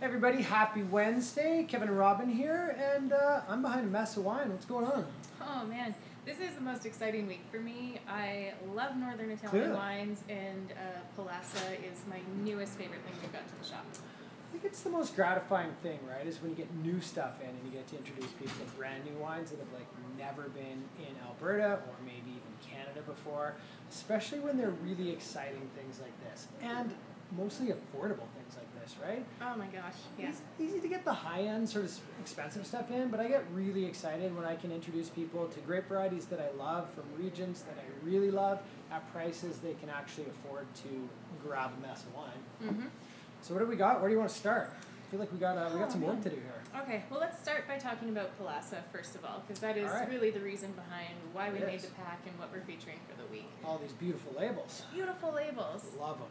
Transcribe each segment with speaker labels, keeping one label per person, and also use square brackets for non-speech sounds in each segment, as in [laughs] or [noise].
Speaker 1: everybody, happy Wednesday. Kevin and Robin here, and uh, I'm behind a mess of wine. What's going on?
Speaker 2: Oh man, this is the most exciting week for me. I love Northern Italian
Speaker 1: Good.
Speaker 2: wines, and uh, Pelassa is my newest favorite thing we've got to the shop.
Speaker 1: I think it's the most gratifying thing, right? Is when you get new stuff in and you get to introduce people to brand new wines that have like never been in Alberta or maybe even Canada before, especially when they're really exciting things like this and mostly affordable things like this, right?
Speaker 2: Oh my gosh, yeah.
Speaker 1: It's easy to get the high end, sort of expensive stuff in, but I get really excited when I can introduce people to grape varieties that I love from regions that I really love at prices they can actually afford to grab a mess of wine.
Speaker 2: Mm-hmm.
Speaker 1: So what do we got? Where do you want to start? I feel like we got uh, we got
Speaker 2: Oh,
Speaker 1: some work to do here.
Speaker 2: Okay, well let's start by talking about Pelassa first of all, because that is
Speaker 1: right.
Speaker 2: really the reason behind why we
Speaker 1: It
Speaker 2: made
Speaker 1: is.
Speaker 2: the pack and what we're featuring for the week.
Speaker 1: All these beautiful labels.
Speaker 2: Beautiful labels.
Speaker 1: Love them.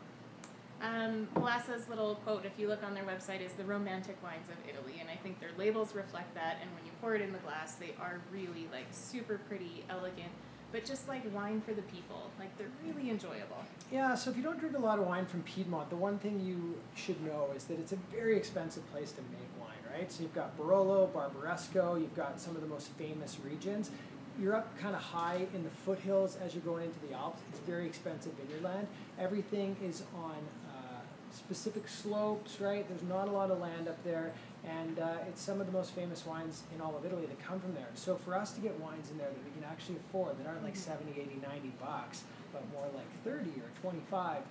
Speaker 2: Um, Pelassa's little quote, if you look on their website, is the romantic wines of Italy, and I think their labels reflect that. And when you pour it in the glass, they are really like super pretty, elegant, but just like wine for the people. Like they're really enjoyable.
Speaker 1: Yeah, so if you don't drink a lot of wine from Piedmont, the one thing you should know is that it's a very expensive place to make wine, right? So you've got Barolo, Barbaresco, you've got some of the most famous regions. You're up kind of high in the foothills as you're going into the Alps. It's very expensive vineyard land. Everything is on specific slopes, right? There's not a lot of land up there, and uh, it's some of the most famous wines in all of Italy that come from there. So for us to get wines in there that we can actually afford, that aren't like 70, 80, 90 bucks, but more like 30 or 25,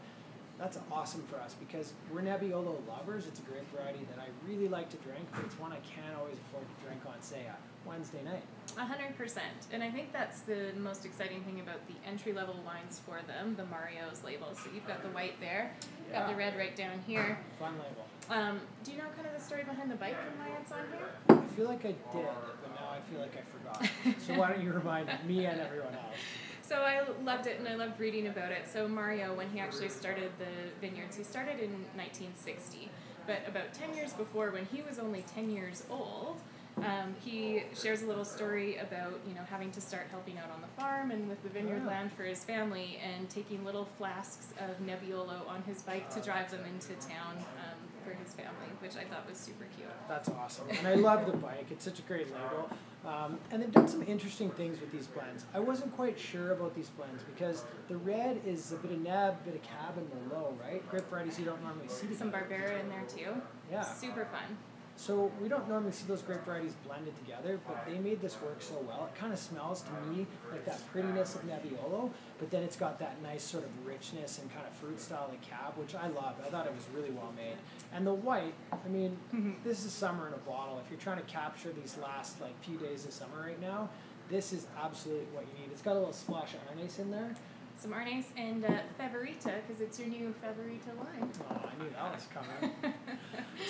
Speaker 1: that's awesome for us because we're Nebbiolo lovers. It's a grape variety that I really like to drink, but it's one I can't always afford to drink on, say, a Wednesday night.
Speaker 2: A hundred percent. And I think that's the most exciting thing about the entry level wines for them, the Mario's label. So you've got the white there, got the red right down here.
Speaker 1: Fun label.
Speaker 2: Um, do you know kind of the story behind the bike and why it's on here?
Speaker 1: I feel like I did, but now I feel like I forgot. [laughs] so why don't you remind me and everyone else?
Speaker 2: So I loved it and I loved reading about it. So Mario, when he actually started the vineyards, he started in 1960. But about 10 years before, when he was only 10 years old, um, he shares a little story about you know having to start helping out on the farm and with the vineyard
Speaker 1: Wow.
Speaker 2: land for his family and taking little flasks of Nebbiolo on his bike to drive them into town um, for his family, which I thought was super cute.
Speaker 1: That's awesome. And I love the bike. It's such a great label. Um, and they've done some interesting things with these blends. I wasn't quite sure about these blends because the red is a bit of neb, bit of cab, and merlot, right? Grape varieties you don't normally see.
Speaker 2: Some. Barbera in there too.
Speaker 1: Yeah.
Speaker 2: Super fun.
Speaker 1: So we don't normally see those grape varieties blended together, but they made this work so well. It kind of smells to me like that prettiness of Nebbiolo, but then it's got that nice sort of richness and kind of fruit style of cab, which I love. I thought it was really well made. And the white, I mean, mm-hmm. this is summer in a bottle. If you're trying to capture these last like few days of summer right now, this is absolutely what you need. It's got a little splash of anise in there.
Speaker 2: Some Arneis and uh, Favorita, because it's your new Favorita wine.
Speaker 1: Oh, I knew that was coming. [laughs]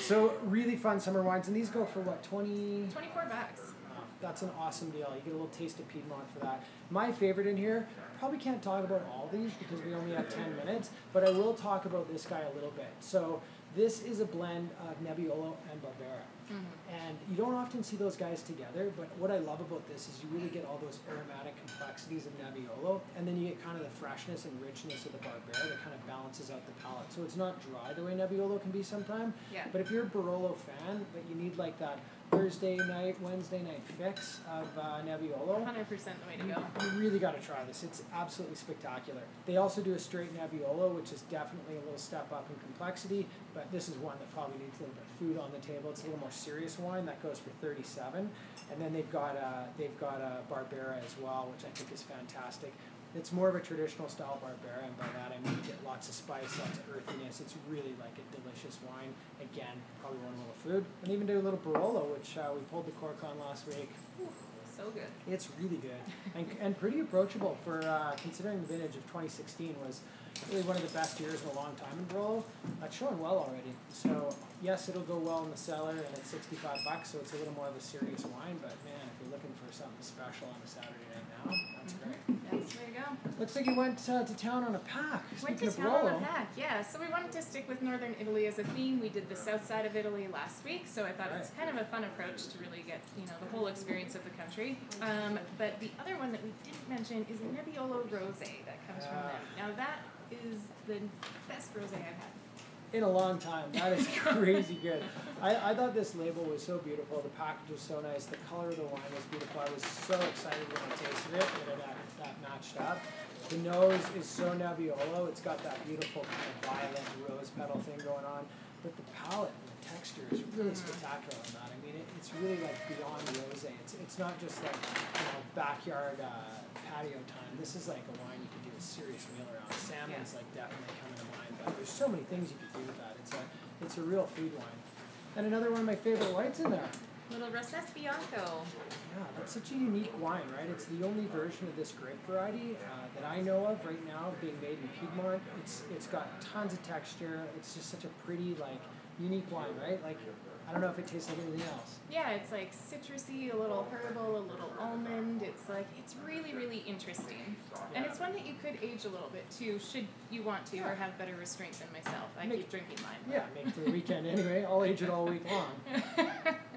Speaker 1: so really fun summer wines, and these go for what 20
Speaker 2: 24 bucks.
Speaker 1: That's an awesome deal. You get a little taste of Piedmont for that. My favorite in here, probably can't talk about all these because we only have 10 minutes, but I will talk about this guy a little bit. So, this is a blend of Nebbiolo and Barbera. Mm-hmm. And you don't often see those guys together, but what I love about this is you really get all those aromatic complexities of Nebbiolo, and then you get kind of the freshness and richness of the Barbera that kind of balances out the palate. So it's not dry the way Nebbiolo can be sometimes,
Speaker 2: Yeah.
Speaker 1: but if you're a Barolo fan, but you need like that Thursday night, Wednesday night fix of uh, Nebbiolo,
Speaker 2: 100% the way to
Speaker 1: you,
Speaker 2: go.
Speaker 1: you really got to try this. It's absolutely spectacular. They also do a straight Nebbiolo, which is definitely a little step up in complexity, but this is one that probably needs a little bit of food on the table. It's a little more serious wine that goes for 37, and then they've got a they've got a Barbera as well, which I think is fantastic. It's more of a traditional style Barbera, and by that I mean you get lots of spice, lots of earthiness. It's really like a delicious wine. Again, probably a little food, and even do a little Barolo, which uh, we pulled the cork on last week.
Speaker 2: So good.
Speaker 1: It's really good [laughs] and, and pretty approachable for uh, considering the vintage of 2016 was really one of the best years in a long time in Barolo. That's showing well already. So yes, it'll go well in the cellar, and it's 65 bucks, so it's a little more of a serious wine. But man, if you're looking for something special on a Saturday night now, that's great.
Speaker 2: There you go.
Speaker 1: Looks like you went uh, to town on a pack.
Speaker 2: Went
Speaker 1: Speaking
Speaker 2: to town on a pack, yeah. So we wanted to stick with northern Italy as a theme. We did the south side of Italy last week, so I thought it's kind of a fun approach to really get you know the whole experience of the country. Um, but the other one that we didn't mention is the Nebbiolo Rosé that comes from
Speaker 1: Ah.
Speaker 2: them. Now that is the best rosé I've had.
Speaker 1: In a long time. That is [laughs] crazy good. I, I thought this label was so beautiful. The package was so nice. The color of the wine was beautiful. I was so excited when I tasted it and it, that, that matched up. The nose is so Nebbiolo. It's got that beautiful kind of violet rose petal thing going on. But the palate and the texture is really spectacular on that. I mean, it, it's really like beyond rose. It's, it's not just like, you know, backyard uh, patio time. This is like a wine you could do a serious meal around. Salmon's like definitely coming to mind. But there's so many things you could do with that. It's a, it's a real food wine. And another one of my favorite whites in there.
Speaker 2: Little Rossese Bianco.
Speaker 1: Yeah, that's such a unique wine, right? It's the only version of this grape variety uh, that I know of right now being made in Piedmont. It's it's got tons of texture. It's just such a pretty, like, unique wine, right? Like, I don't know if it tastes like anything else.
Speaker 2: Yeah, it's like citrusy, a little herbal, a little almond. It's like it's really, really interesting, and it's one that you could age a little bit too, should you want to, or have better restraint than myself. I
Speaker 1: Make-
Speaker 2: keep drinking mine.
Speaker 1: Yeah, make it for the weekend anyway. I'll age it all week long. [laughs]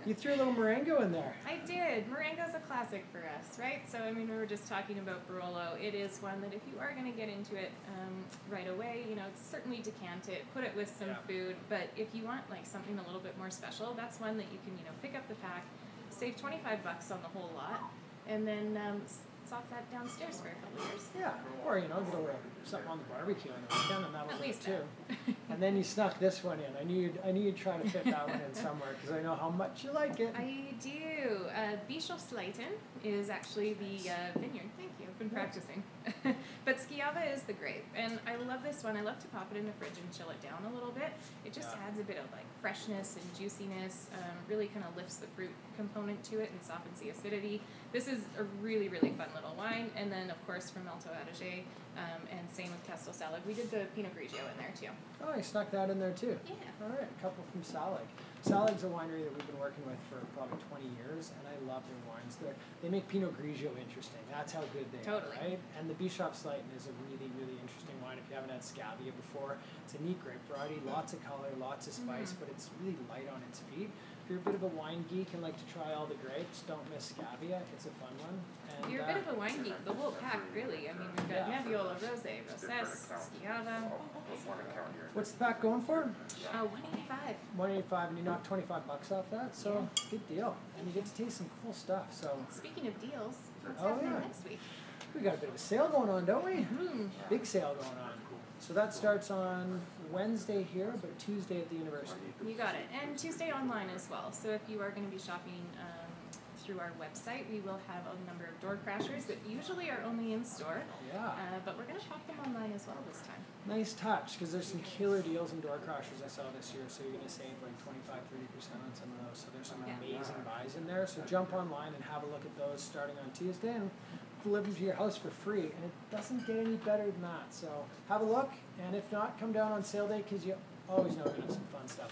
Speaker 1: You threw a little Marengo in there.
Speaker 2: I did. Marengo's a classic for us, right? So, I mean, we were just talking about Barolo. It is one that if you are going to get into it um, right away, you know, certainly decant it, put it with some
Speaker 1: Yeah.
Speaker 2: food. But if you want like something a little bit more special, that's one that you can, you know, pick up the pack, save 25 bucks on the whole lot, and then um, sock that downstairs for a couple years.
Speaker 1: Yeah, or you know, get a little something on the barbecue on the weekend, and that'll
Speaker 2: At
Speaker 1: do too. And then you snuck this one in. I knew you'd, I knew you'd try to fit that one in somewhere because I know how much you like it.
Speaker 2: I do. Uh, Slayton is actually the uh, vineyard. Thank you. I've been practicing. [laughs] but Schiava is the grape, and I love this one. I love to pop it in the fridge and chill it down a little bit. It just
Speaker 1: Yeah.
Speaker 2: adds a bit of like freshness and juiciness. Um, really kind of lifts the fruit component to it and softens the acidity. This is a really really fun little wine. And then of course from Alto Adige, um, and same with Castel Sallegg. We did the Pinot Grigio in there too.
Speaker 1: Oh, I snuck that in there too.
Speaker 2: Yeah.
Speaker 1: All right, a couple from Sallegg. Sallegg's a winery that we've been working with for probably 20 years, and I love their wines. They're, they make Pinot Grigio interesting. That's how good they
Speaker 2: Totally.
Speaker 1: are, right? And the Bischoff Slayton is a really, really interesting wine. If you haven't had Schiava before, it's a neat grape variety. Lots of color, lots of spice,
Speaker 2: Mhm.
Speaker 1: but it's really light on its feet. If you're a bit of a wine geek and like to try all the grapes, don't miss Schiava. It's a fun one. And,
Speaker 2: You're a
Speaker 1: uh,
Speaker 2: bit of a wine geek, the whole pack, really. I mean, we've got
Speaker 1: Yeah.
Speaker 2: Nebbiolo, Rosé, Rosés, Schiava.
Speaker 1: What's the pack going for?
Speaker 2: Uh, 185.
Speaker 1: 185 and you knock 25 bucks off that, so good deal. And you get to taste some cool stuff. So
Speaker 2: Speaking of deals, what's
Speaker 1: Oh,
Speaker 2: happening
Speaker 1: yeah.
Speaker 2: next week?
Speaker 1: we got a bit of a sale going on, don't we?
Speaker 2: Hmm.
Speaker 1: Big sale going on. So that starts on Wednesday here, but Tuesday at the university.
Speaker 2: You got it. And Tuesday online as well. So if you are going to be shopping um, through our website, we will have a number of door crashers that usually are only in store.
Speaker 1: Yeah,
Speaker 2: Uh, but we're going to pop them online as well this time.
Speaker 1: nice touch because there's some killer deals in door crashers I saw this year. So you're gonna save like 25, 30 percent on some of those. So there's some
Speaker 2: Yeah.
Speaker 1: amazing buys in there. So jump online and have a look at those starting on Tuesday and deliver them to your house for free. And it doesn't get any better than that. So have a look, and if not, come down on sale day because you always know gonna have some fun stuff